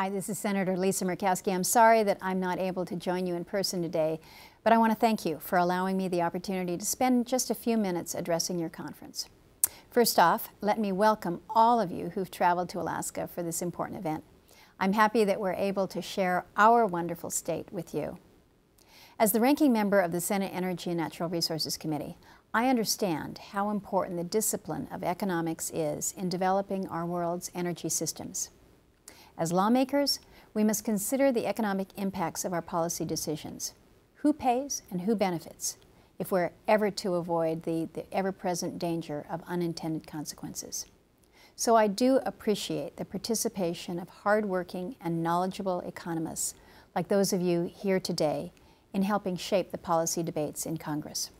Hi, this is Senator Lisa Murkowski. I'm sorry that I'm not able to join you in person today, but I want to thank you for allowing me the opportunity to spend just a few minutes addressing your conference. First off, let me welcome all of you who've traveled to Alaska for this important event. I'm happy that we're able to share our wonderful state with you. As the ranking member of the Senate Energy and Natural Resources Committee, I understand how important the discipline of economics is in developing our world's energy systems. As lawmakers, we must consider the economic impacts of our policy decisions. Who pays and who benefits if we're ever to avoid the, the ever-present danger of unintended consequences. So I do appreciate the participation of hardworking and knowledgeable economists like those of you here today in helping shape the policy debates in Congress.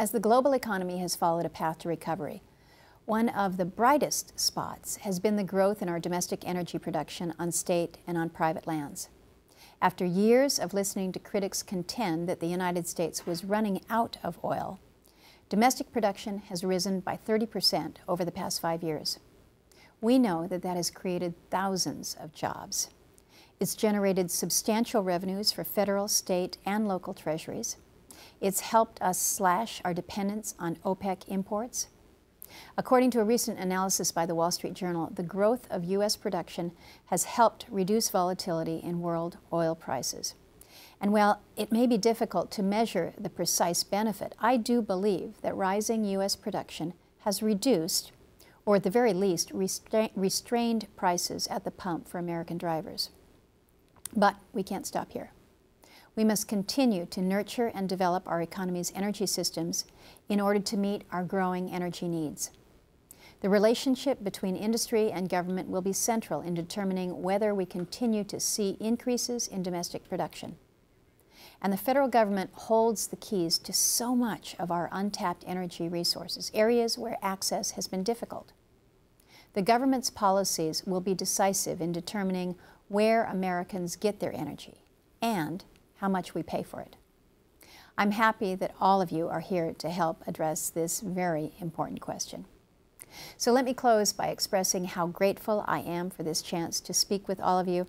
As the global economy has followed a path to recovery, one of the brightest spots has been the growth in our domestic energy production on state and on private lands. After years of listening to critics contend that the United States was running out of oil, domestic production has risen by 30% over the past five years. We know that that has created thousands of jobs. It's generated substantial revenues for federal, state, and local treasuries. It's helped us slash our dependence on OPEC imports According to a recent analysis by the Wall Street Journal, the growth of U.S. production has helped reduce volatility in world oil prices. And while it may be difficult to measure the precise benefit, I do believe that rising U.S. production has reduced, or at the very least, restra restrained prices at the pump for American drivers. But we can't stop here. We must continue to nurture and develop our economy's energy systems in order to meet our growing energy needs. The relationship between industry and government will be central in determining whether we continue to see increases in domestic production. And the federal government holds the keys to so much of our untapped energy resources, areas where access has been difficult. The government's policies will be decisive in determining where Americans get their energy and how much we pay for it. I'm happy that all of you are here to help address this very important question. So let me close by expressing how grateful I am for this chance to speak with all of you.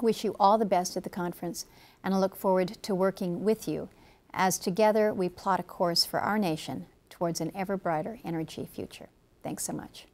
Wish you all the best at the conference, and I look forward to working with you as together we plot a course for our nation towards an ever brighter energy future. Thanks so much.